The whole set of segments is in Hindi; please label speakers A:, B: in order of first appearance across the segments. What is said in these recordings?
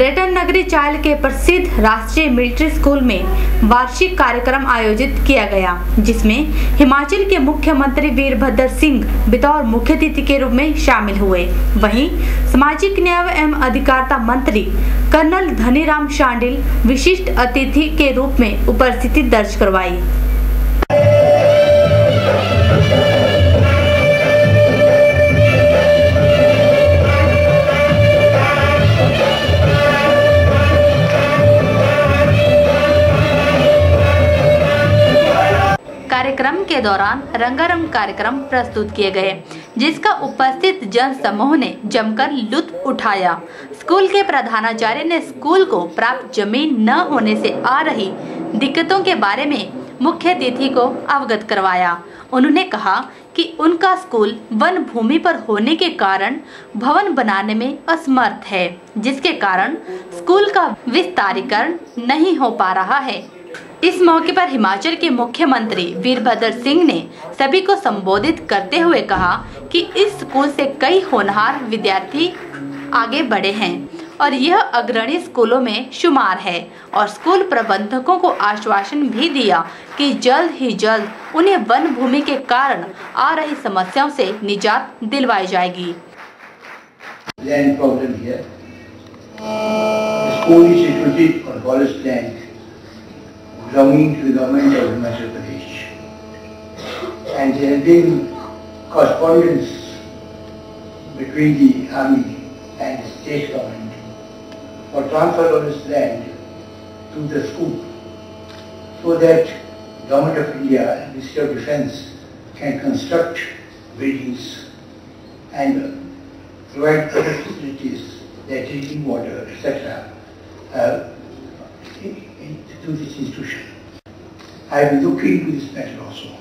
A: पर्यटन नगरी चायल के प्रसिद्ध राष्ट्रीय मिलिट्री स्कूल में वार्षिक कार्यक्रम आयोजित किया गया, जिसमें हिमाचल के मुख्यमंत्री वीरभद्र सिंह बतौर मुख्य अतिथि के रूप में शामिल हुए। वहीं सामाजिक न्याय एवं अधिकारिता मंत्री कर्नल धनीराम शांडिल विशिष्ट अतिथि के रूप में उपस्थिति दर्ज करवाई। कार्यक्रम के दौरान रंगारंग कार्यक्रम प्रस्तुत किए गए, जिसका उपस्थित जन समूह ने जमकर लुत्फ उठाया। स्कूल के प्रधानाचार्य ने स्कूल को प्राप्त ज़मीन न होने से आ रही दिक्कतों के बारे में मुख्य अतिथि को अवगत करवाया। उन्होंने कहा कि उनका स्कूल वन भूमि पर होने के कारण भवन बनाने में असमर्थ है, जिसके कारण स्कूल का विस्तारीकरण नहीं हो पा रहा है। इस मौके पर हिमाचल के मुख्यमंत्री वीरभद्र सिंह ने सभी को संबोधित करते हुए कहा कि इस स्कूल से कई होनहार विद्यार्थी आगे बढ़े हैं और यह अग्रणी स्कूलों में शुमार है और स्कूल प्रबंधकों को आश्वासन भी दिया कि जल्द ही जल्द उन्हें वन भूमि के कारण आ रही समस्याओं से निजात दिलवाई जाएगी।
B: Belonging to the government of Himachal Pradesh. And there has been correspondence between the army and the state government for transfer of this land to the school so that government of India, Ministry of Defence can construct buildings and provide facilities, like drinking water, etc., uh, to this institution. I will look into this matter also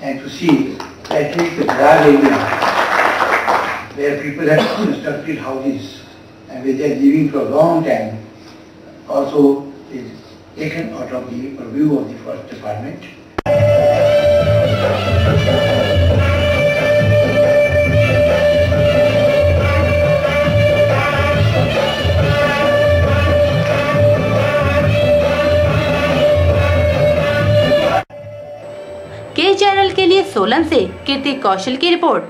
B: and to see at least the Bihar area where people have constructed houses and where they are living for a long time also is taken out of the purview of the forest department
A: Solan से कीर्ति कौशल की रिपोर्ट।